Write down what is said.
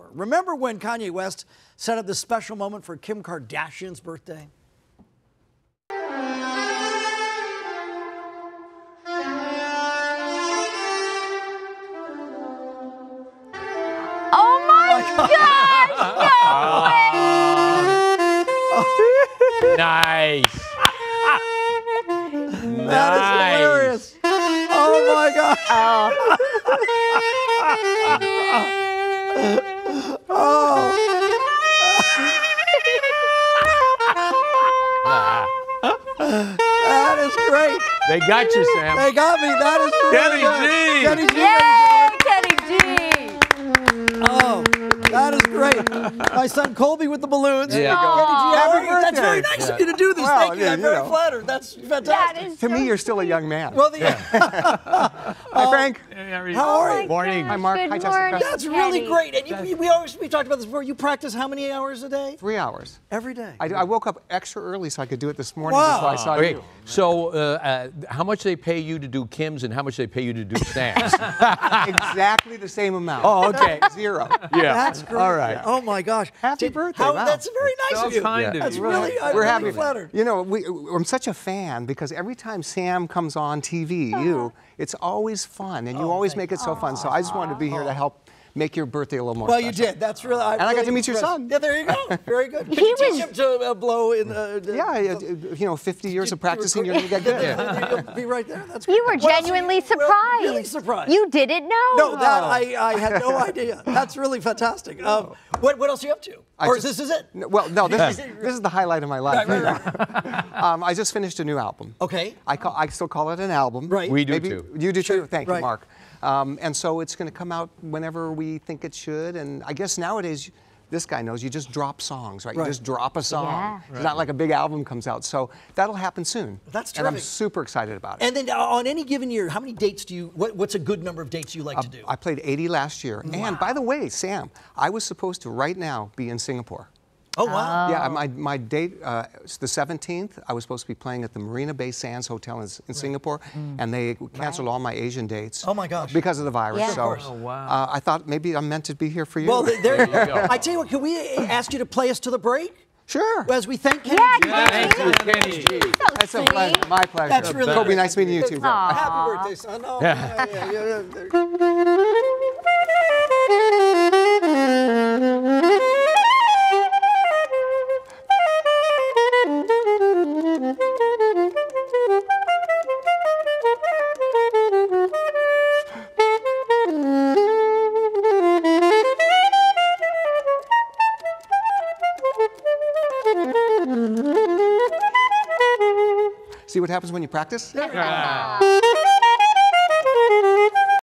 tour. Remember when Kanye West set up this special moment for Kim Kardashian's birthday? Oh my gosh! No way! Nice. That is Nice. hilarious. Oh my God. That is great. They got you, Sam. They got me. That is really Kenny good. G. Kenny G. Yay, Kenny G! Oh, that is great. My son Colby with the balloons. Yeah. Kenny G, how are you? Happy That's very birthday. nice of you to do this. Well, Thank you. yeah, I'm you very know. flattered. That's That fantastic. is To so me, you're still a young man. Well, the, yeah. Hi, Frank. how are Oh you? Morning. gosh, Hi, Mark. Good Hi, Jessica. morning, That's really great. And you, we, we always we talked about this before. You practice how many hours a day? Three hours. Every day. I, I woke up extra early so I could do it this morning Wow. before I saw Okay, you. so uh, uh, how much they pay you to do Kim's and how much they pay you to do Sam's? exactly the same amount. oh, okay. Zero. Yeah. That's great. All right. Oh my gosh. Happy Did- birthday, How, wow. That's very nice So of you. kind of That's you. really. I'm We're really happy. flattered. You know, we, I'm such a fan because every time Sam comes on TV, you, uh-huh. it's always fun, and you Oh, always thank make it so fun. So I just wanted to be here to help make your birthday a little more. Well, you did. That's really. I'm And I got to meet your son. Yeah, there you go. Very good. Can He you teach was- him to uh, blow in. Uh, the- Yeah, uh, you know, 50 years of practicing, you're gonna get good. You'll be right there. That's great. You were What genuinely you- well, surprised. Really surprised. You didn't know? No, that I, I had no idea. That's really fantastic. Um, what what else are you up to? I or just- is this is it? No, Well, no, this is this is the highlight of my life. Right, right, um, I just finished a new album. Okay. I call, I still call it an album. Right. We do Maybe too. You do too. Thank you, Mark. Um, and so it's going to come out whenever we think it should. And I guess nowadays, this guy knows you just drop songs, right? Right. You just drop a song. Yeah. It's not like a big album comes out. So that'll happen soon. That's And I'm super excited about it. And then uh, on any given year, how many dates do you? What, what's a good number of dates you like to do? I played 80 last year. And by the way, Sam, I was supposed to right now be in Singapore. Oh wow. Yeah, my, my date, uh, the 17th, I was supposed to be playing at the Marina Bay Sands Hotel in, in Singapore, and they canceled all my Asian dates. Oh, my gosh. Because of the virus. Yeah. Of so course. Oh, wow. uh, I thought maybe I'm meant to be here for you. Well, th- there you you go. go. I tell you what, can we uh, ask you to play us to the break sure. Well, as we thank Kenny Yeah, G? Kenny. Thank you, Kenny G. So That's a pleasure. My pleasure. That's really Kobe, nice. nice meeting you too. Happy birthday, son. Oh, yeah, yeah, yeah, yeah. See what happens when you practice? Ah.